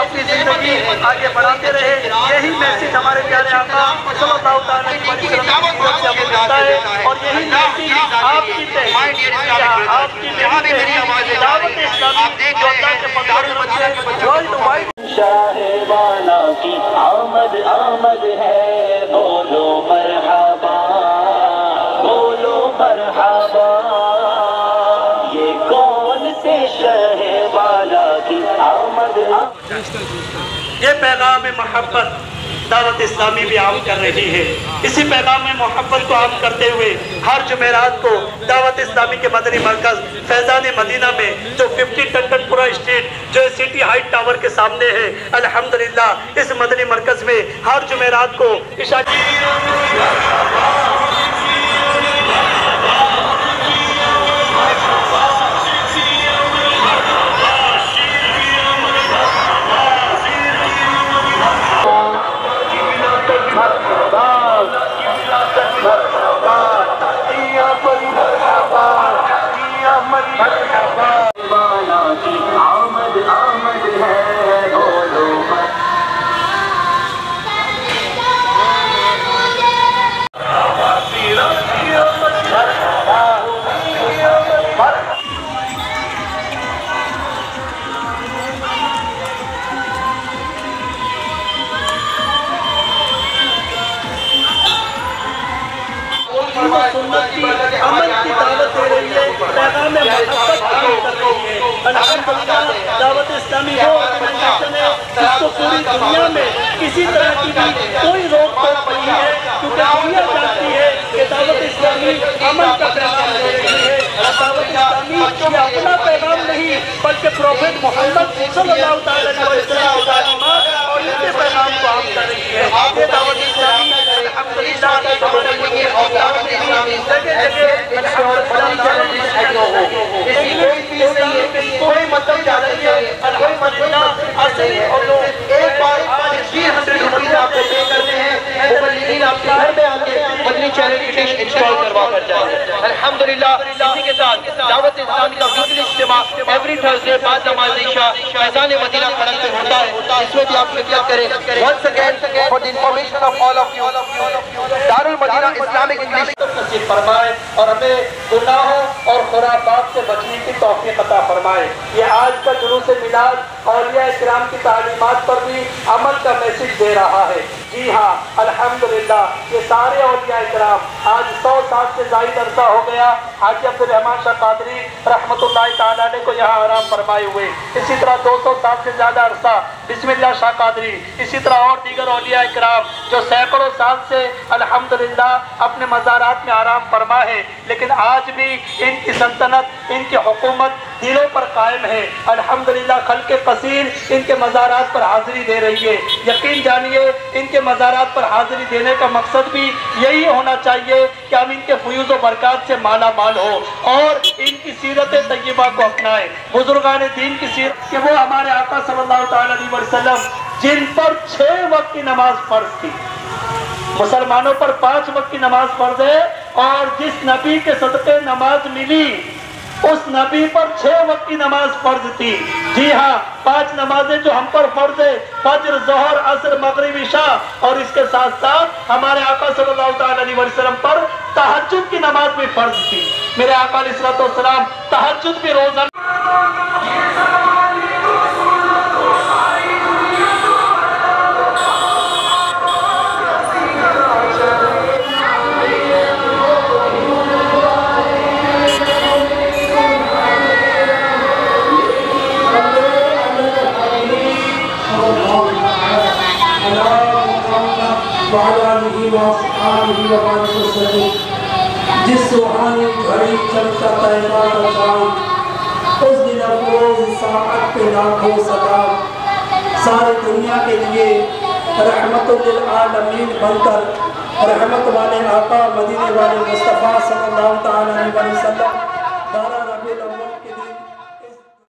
اپنی زندگی آگے بڑھاتے رہے یہی میسیج ہمارے پیارے آقا صلی اللہ علیہ وسلم ملتا ہے اور یہی میسیج آپ کی آپ کی دعوت اسلامی جو اللہ کے ورلڈ وائڈ کی آمد آمد ہے۔ ہاں؟ یہ پیغام محبت دعوت اسلامی بھی عام کر رہی ہے۔ اسی پیغام محبت کو عام کرتے ہوئے ہر جمعرات کو دعوت اسلامی کے مدنی مرکز فیضان مدینہ میں جو ففٹی ٹنٹن پورا اسٹریٹ جو سٹی ہائٹ ٹاور کے سامنے ہے، الحمدللہ اس مدنی مرکز میں ہر جمعرات کو عشاء دنیا میں کسی طرح کی بھی کوئی روک ٹوک نہیں ہے، کیونکہ دنیا جانتی ہے کہ دعوت اسلامی عمل کا پیغام دے رہی ہے۔ دعوت اسلامی یہ اپنا پیغام نہیں، بلکہ پروفیٹ محمد صلی اللہ علیہ وسلم کے تعلیمات اور ان کے پیغام کو عام کر رہی ہے یہ دعوت اسلامی الحمدللہ ہمارے ملک اور دعوت اسلامی جگہ جگہ کوئی مطلب چاہتی ہے الحمدللہ اصلی اور لوگ ایک بار آج تھری ہنڈریڈ روپیز آپ کو پے کرتے ہیں مبلغین آپ کے گھر میں آ کے مدنی چینل کی ڈش انسٹال کروا کر جائیں۔ گے الحمدللہ، اسی کے ساتھ دعوت اسلامی کا ویکلی اجتماع ایوری تھرسڈے بعد نماز عشاء فیضان مدینہ کھڑک میں ہوتا ہے۔ اس میں بھی آپ خدمت کریں۔ Once again for the information of all of you Dar ul Madinah Islamic English نصیب فرمائے اور ہمیں گناہوں اور خرافات سے بچنے کی توفیق عطا فرمائے۔ یہ آج کا جلوس میلاد اولیاء اکرام کی تعلیمات پر بھی عمل کا میسج دے رہا ہے۔ جی ہاں الحمدللہ، یہ سارے اولیاء اکرام آج سو سال سے زائد عرصہ ہو گیا۔ حاجی عبد الرحمان شاہ قادری رحمت اللہ تعالیٰ علیہ کو یہاں آرام فرمائے ہوئے۔ اسی طرح دو سو سال سے زیادہ عرصہ بسم اللہ شاہ قادری، اسی طرح اور دیگر اولیاء اکرام جو سینکڑوں سال سے الحمدللہ اپنے مزارات میں آرام فرما ہے، لیکن آج بھی ان کی سلطنت، ان کی حکومت دلوں پر قائم ہے۔ الحمدللہ، خلق قصیر ان کے مزارات پر حاضری دے رہی ہے۔ یقین جانیے، ان کے کے مزارات پر حاضری دینے کا مقصد بھی یہی ہونا چاہیے کہ ہم ان کے فیوز و برکات سے مالا مال ہو اور ان کی سیرت طیبہ کو اپنائیں۔ بزرگان دین کی سیرت کہ وہ ہمارے آقا صلی اللہ تعالیٰ علیہ وسلم جن پر چھ وقت کی نماز فرض تھی۔ مسلمانوں پر پانچ وقت کی نماز فرض ہے اور جس نبی کے صدقے نماز ملی اس نبی پر چھ وقت کی نماز فرض تھی۔ جی ہاں پانچ نمازیں جو ہم پر فرض ہے فجر، ظہر، عصر، مغرب، عشاء، اور اس کے ساتھ ساتھ ہمارے آقا صلی اللہ علیہ وسلم پر تحجد کی نماز بھی فرض تھی۔ میرے آقا علیہ السلام تحجد بھی روزانہ جس روحانی گھڑی چلتا تیمہ کا اس دن افروز ساعت پہ لاکھوں صدا سارے دنیا کے لیے رحمت للعالمین بن کر رحمت والے آقا مدینے والے مصطفیٰ صلی اللہ تعالیٰ علیہ وسلم، دارا